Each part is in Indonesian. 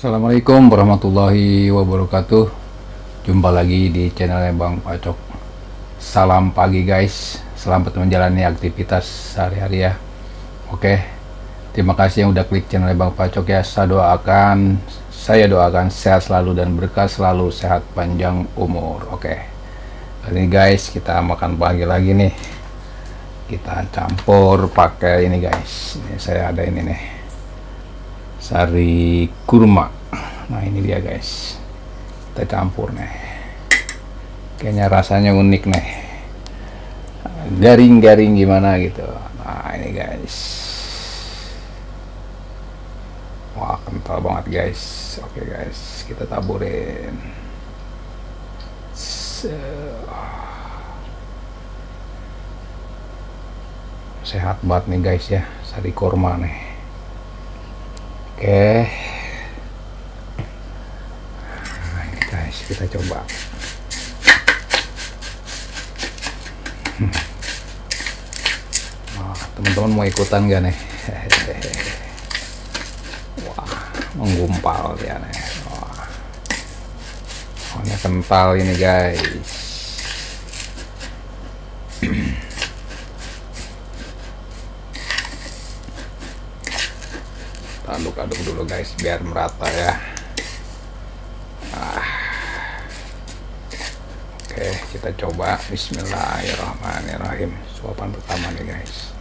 Assalamualaikum warahmatullahi wabarakatuh. Jumpa lagi di channelnya Bang Pacok Salam pagi guys. Selamat menjalani aktivitas sehari-hari ya. Oke Terima kasih yang udah klik channelnya Bang Pacok ya. Saya doakan Saya doakan sehat selalu dan berkah selalu Sehat panjang umur. Oke. Ini guys kita makan pagi lagi nih. Kita campur pakai ini guys. Ini saya ada ini nih sari kurma. Nah ini dia guys. Kita campur nih. Kayaknya rasanya unik nih. Garing-garing gimana gitu. Nah ini guys. Wah kental banget guys. Oke guys. Kita taburin. Sehat banget nih guys ya. Sari kurma nih Oke. Nah, guys, kita coba. Hmm. Teman-teman mau ikutan gak nih? Wah, menggumpal dia nih. Wah. Oh, ini kental ini guys. aduk-aduk dulu guys biar merata ya. Ah. oke kita coba. Bismillahirrahmanirrahim. Suapan pertama nih guys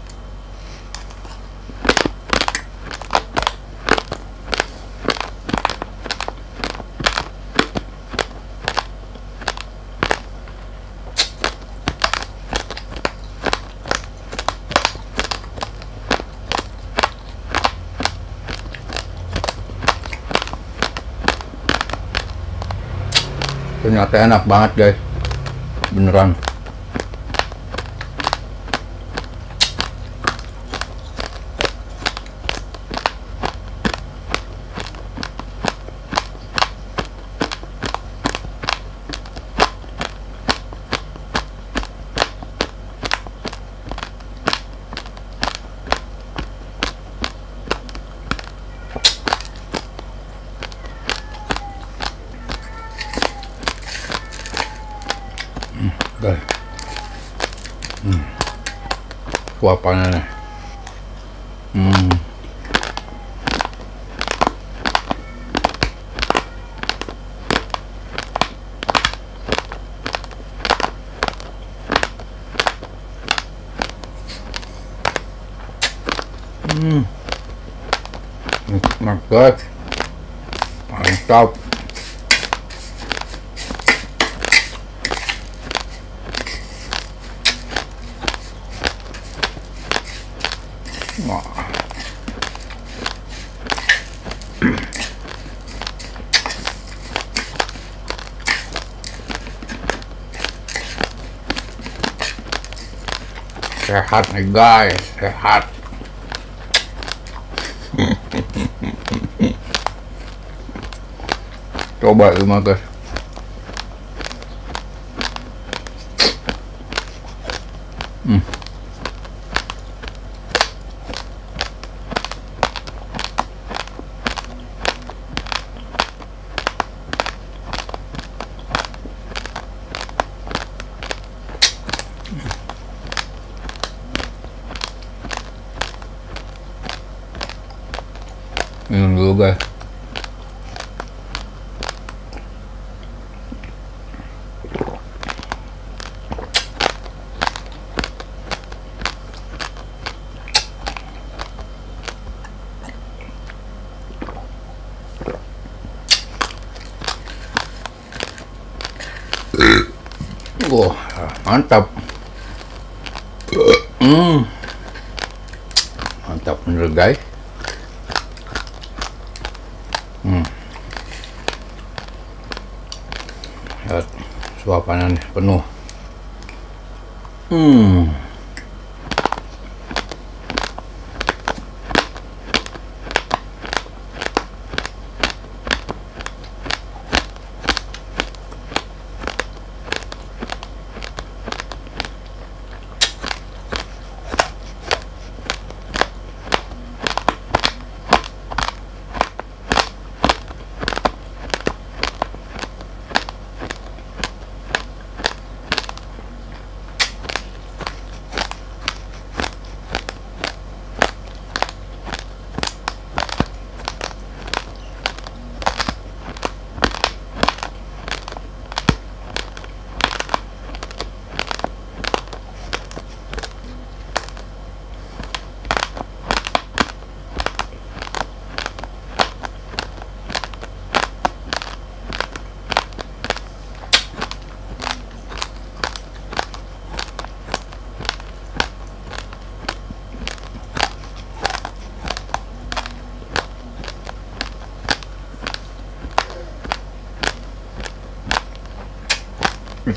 ternyata enak banget guys. Beneran guys hmm. suapannya nih hmm. Hmm. Mantap. Wah. Sehat nih guys, sehat. Coba itu mah guys. Hmm. Minum dulu guys Wah, mantap. Hmm. Mantap bener guys. Hmm. Nih, penuh. Hmm.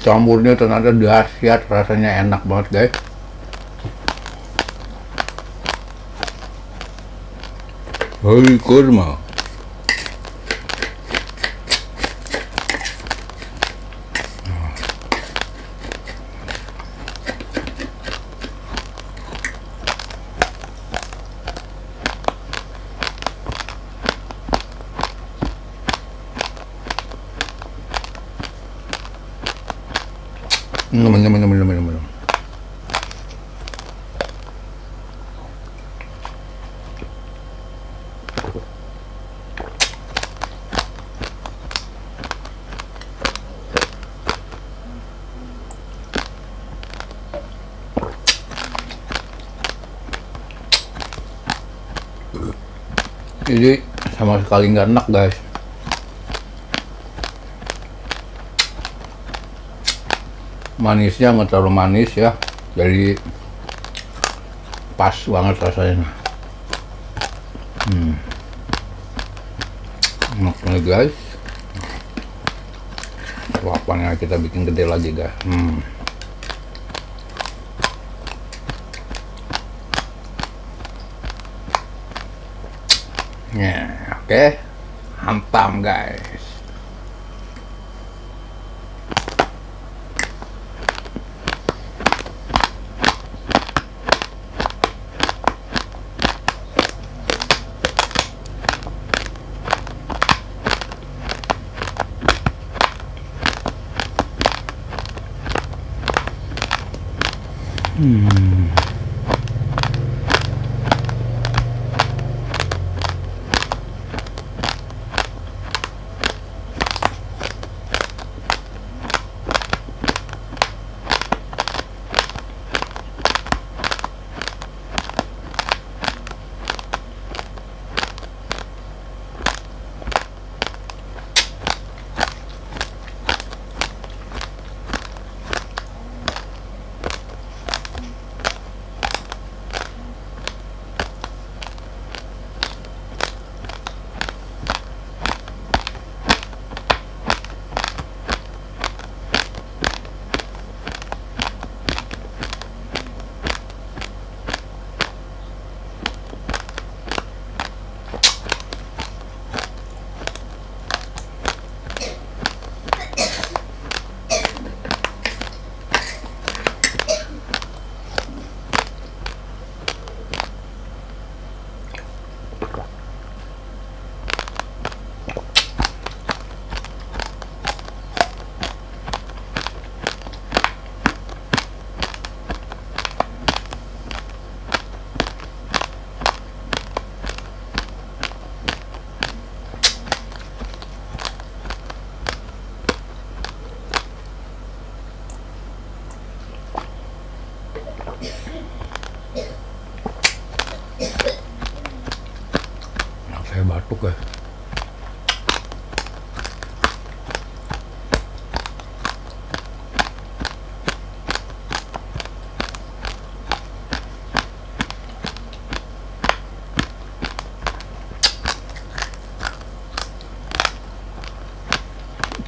Campurnya ternyata dahsyat rasanya enak banget guys. Hai kurma minum minum minum minum minum. Minum jadi sama sekali nggak enak guys manisnya nggak terlalu manis ya jadi pas banget rasanya hmm. enak banget guys lapannya kita bikin gede lagi guys hmm. Ya, oke. Okay. Hantam, guys. Hmm.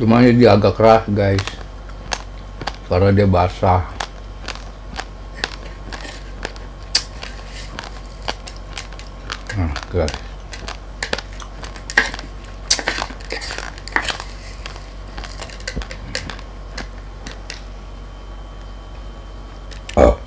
Cuma dia agak keras guys. Karena dia basah nah guys Oh.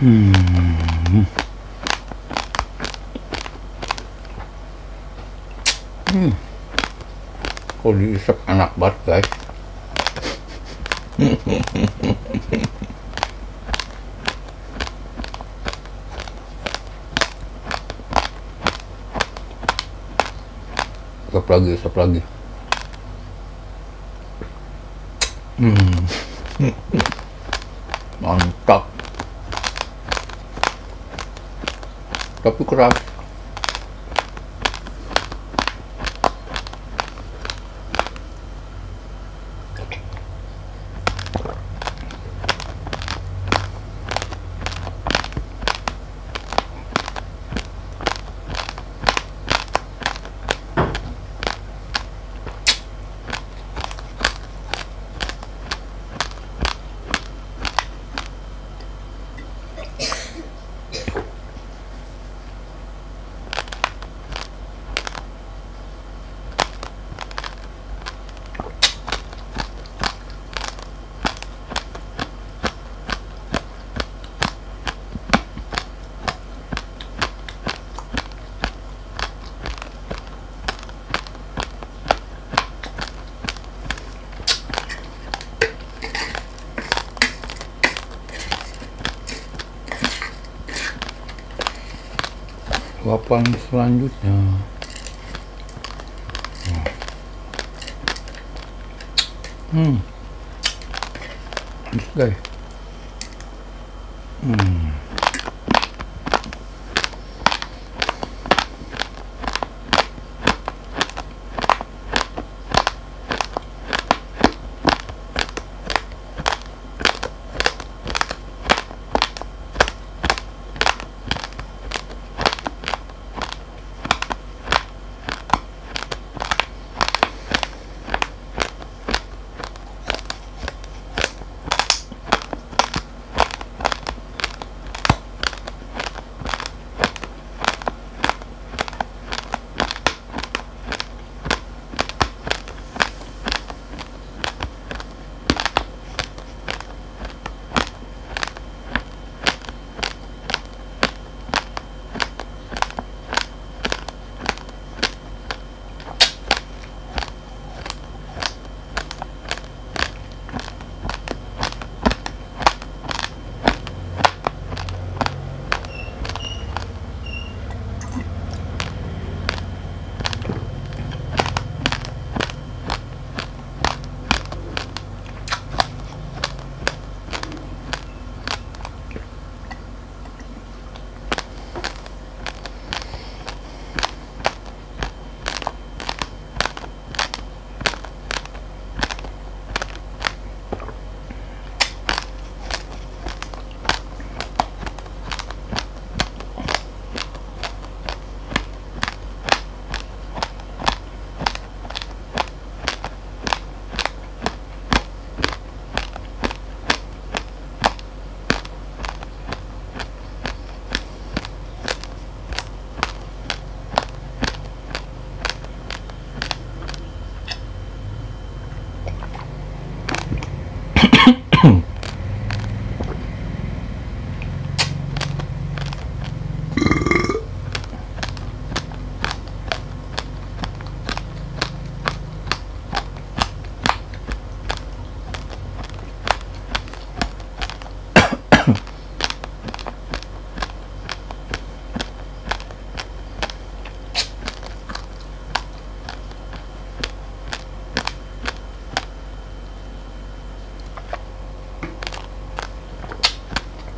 Hmm. Hmm. Kok diisep enak banget guys. Stop lagi, stop lagi. Hmm. Mantap. Tapi keras. Suapan selanjutnya. Hmm. This guy. Hmm.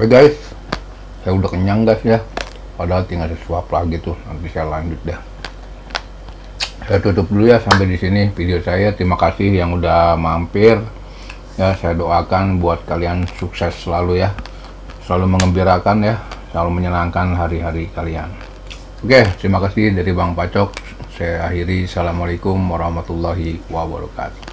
Oke guys, saya udah kenyang guys ya. Padahal tinggal sesuap lagi tuh, nanti saya lanjut deh. Saya tutup dulu ya sampai di sini video saya. Terima kasih yang udah mampir. Ya, saya doakan buat kalian sukses selalu ya. Selalu mengembirakan ya, selalu menyenangkan hari-hari kalian. Oke, terima kasih dari Bang Pacok. Saya akhiri. Assalamualaikum warahmatullahi wabarakatuh.